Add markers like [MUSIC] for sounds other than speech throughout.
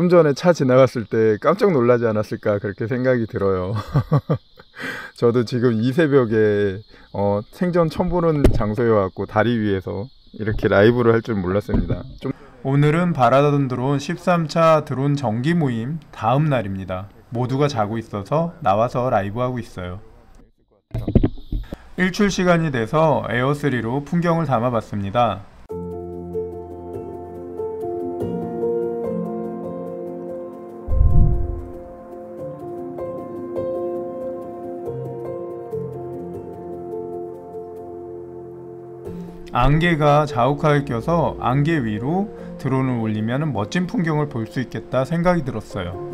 좀 전에 차 지나갔을 때 깜짝 놀라지 않았을까 그렇게 생각이 들어요. [LAUGHS] 저도 지금 이 새벽에 어, 생전 처음 보는 장소에 왔고 다리 위에서 이렇게 라이브를 할 줄 몰랐습니다. 좀... 오늘은 바라던 드론 13차 드론 정기 모임 다음 날입니다. 모두가 자고 있어서 나와서 라이브 하고 있어요. 일출 시간이 돼서 에어3로 풍경을 담아봤습니다. 안개가 자욱하게 껴서 안개 위로 드론을 올리면 멋진 풍경을 볼 수 있겠다 생각이 들었어요.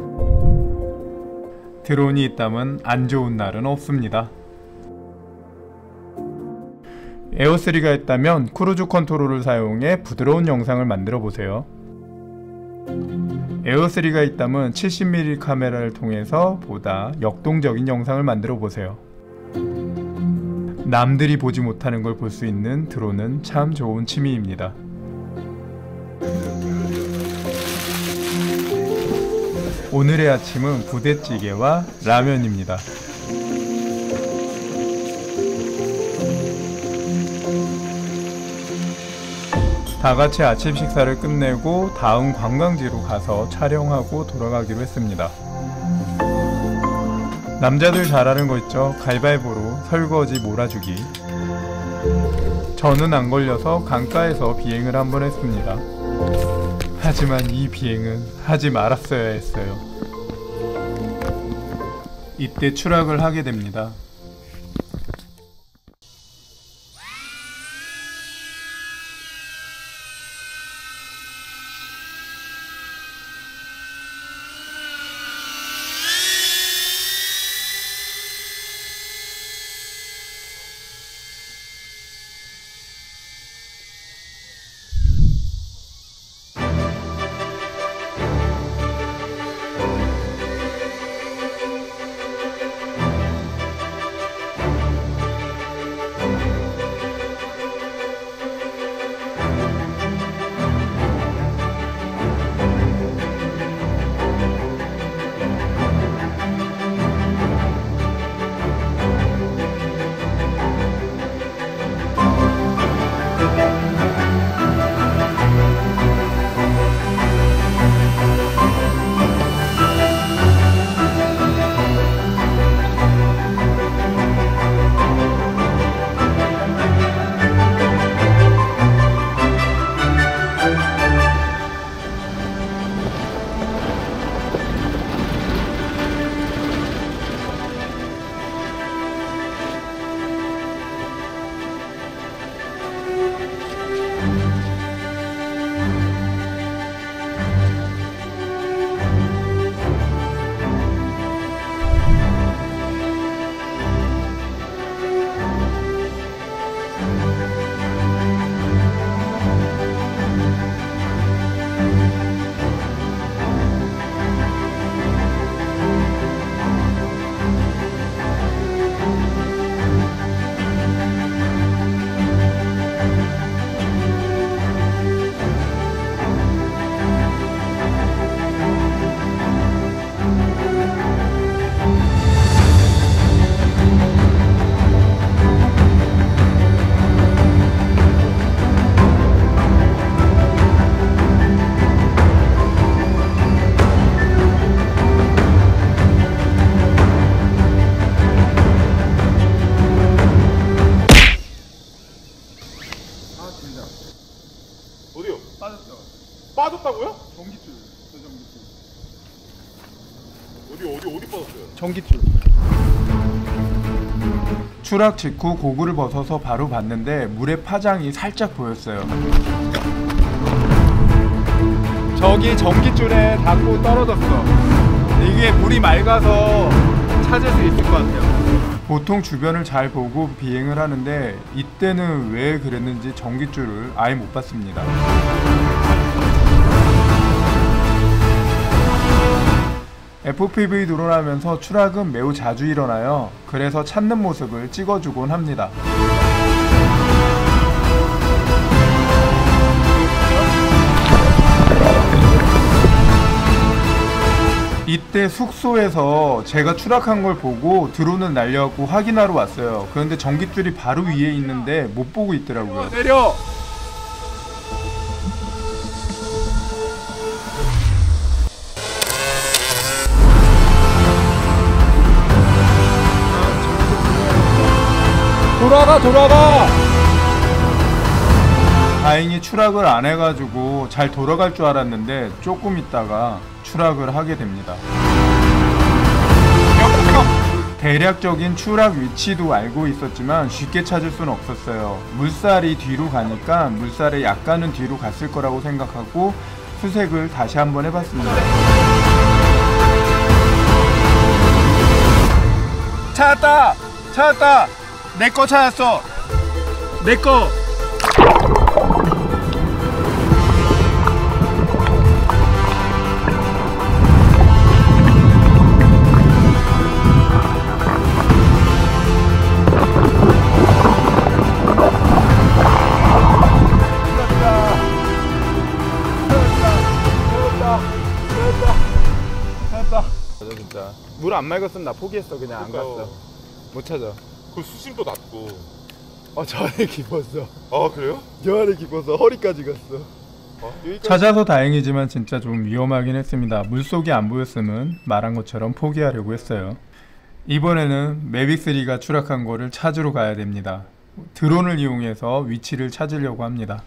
드론이 있다면 안 좋은 날은 없습니다. 에어3가 있다면 cruise control을 사용해 부드러운 영상을 만들어 보세요. 에어3가 있다면 70mm 카메라를 통해서 보다 역동적인 영상을 만들어 보세요. 남들이 보지 못하는 걸 볼 수 있는 드론은 참 좋은 취미입니다. 오늘의 아침은 부대찌개와 라면입니다. 다 같이 아침 식사를 끝내고 다음 관광지로 가서 촬영하고 돌아가기로 했습니다. 남자들 잘하는 거 있죠? 가위바위보로 설거지 몰아주기. 저는 안 걸려서 강가에서 비행을 한 번 했습니다. 하지만 이 비행은 하지 말았어야 했어요. 이때 추락을 하게 됩니다. 빠졌다고요? 전기줄. 저 전기줄. 어디 어디 어디 빠졌어요? 전기줄. 추락 직후 고글을 벗어서 바로 봤는데 물의 파장이 살짝 보였어요. 저기 전기줄에 닿고 떨어졌어. 이게 물이 맑아서 찾을 수 있을 것 같아요. 보통 주변을 잘 보고 비행을 하는데 이때는 왜 그랬는지 전기줄을 아예 못 봤습니다. FPV 드론하면서 추락은 매우 자주 일어나요. 그래서 찾는 모습을 찍어주곤 합니다. 이때 숙소에서 제가 추락한 걸 보고 드론을 날려고 확인하러 왔어요. 그런데 전기줄이 바로 위에 있는데 못 보고 있더라고요. 내려! 돌아가 돌아가. 다행히 추락을 안 해가지고 잘 돌아갈 줄 알았는데 조금 있다가 추락을 하게 됩니다. 대략적인 추락 위치도 알고 있었지만 쉽게 찾을 수는 없었어요. 물살이 뒤로 가니까 물살에 약간은 뒤로 갔을 거라고 생각하고 수색을 다시 한번 해봤습니다. 찾았다 찾았다 내 거 찾았어. 내 거. 진짜 물안 맑았으면 나 포기했어 그냥 안 그러니까요. 갔어 못 찾아 그 수심도 낮고. 어, 저 안에 깊었어. 아 그래요? 저 안에 깊어서 허리까지 갔어. 찾아서 다행이지만 진짜 좀 위험하긴 했습니다. 물속이 안 보였으면 말한 것처럼 포기하려고 했어요. 이번에는 매빅3가 추락한 거를 찾으러 가야 됩니다. 드론을 이용해서 위치를 찾으려고 합니다.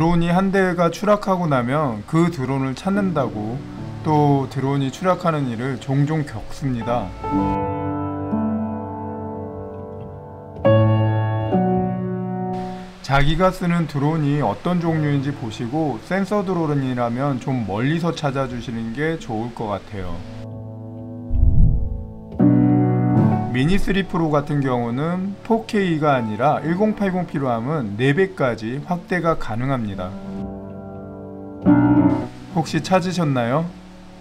드론이 한 대가 추락하고 나면 그 드론을 찾는다고 또 드론이 추락하는 일을 종종 겪습니다. 자기가 쓰는 드론이 어떤 종류인지 보시고 센서 드론이라면 좀 멀리서 찾아주시는 게 좋을 것 같아요. 미니 3 프로 같은 경우는 4K가 아니라 1080 필요하면 4배까지 확대가 가능합니다. 혹시 찾으셨나요?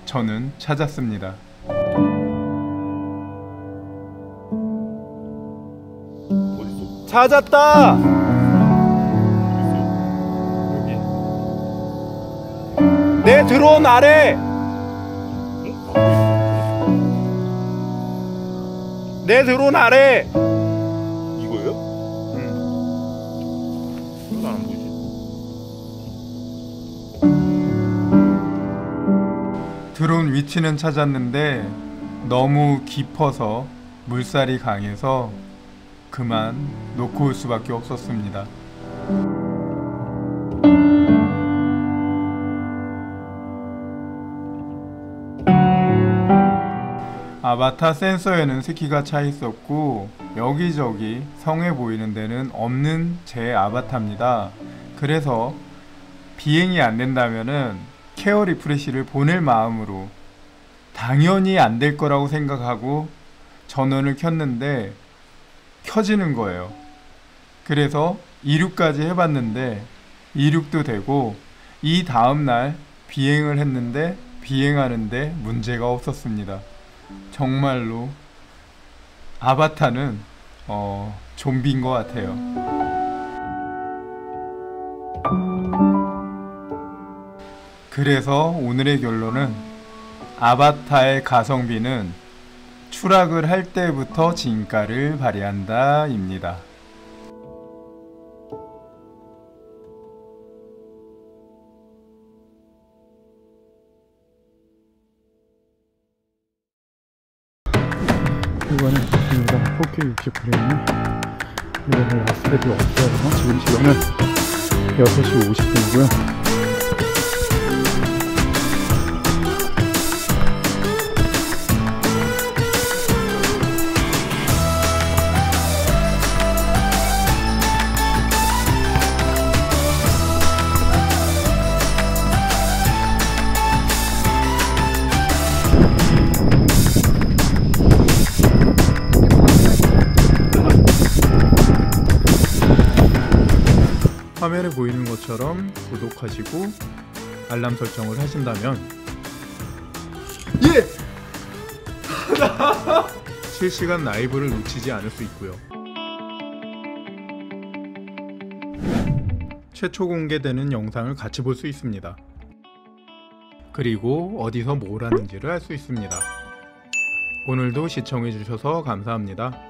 저는 찾았습니다. 찾았다! 내 드론 아래! 내 드론 아래! 이거예요? 응. 이건 안 보이지. 드론 위치는 찾았는데 너무 깊어서 물살이 강해서 그만 놓고 올 수밖에 없었습니다. 아바타 센서에는 스키가 차 있었고 여기저기 성해 보이는 데는 없는 제 Avata입니다. 그래서 비행이 안 된다면은 Care Refresh를 보낼 마음으로 당연히 안 될 거라고 생각하고 전원을 켰는데 켜지는 거예요. 그래서 이륙까지 해봤는데 이륙도 되고 이 다음날 비행을 했는데 비행하는데 문제가 없었습니다. 정말로 아바타는 어, 좀비인 것 같아요. 그래서 오늘의 결론은 아바타의 가성비는 추락을 할 때부터 진가를 발휘한다입니다. 이거는 이거가 4K 60프레임에 이거는 라스베리 없어요. 지금 시간은 6시 50분이고요. 화면에 보이는 것처럼 구독하시고 알람 설정을 하신다면 예! [LAUGHS] 실시간 라이브를 놓치지 않을 수 있고요. 최초 공개되는 영상을 같이 볼 수 있습니다. 그리고 어디서 뭘 하는지를 알 수 있습니다. 오늘도 시청해주셔서 감사합니다.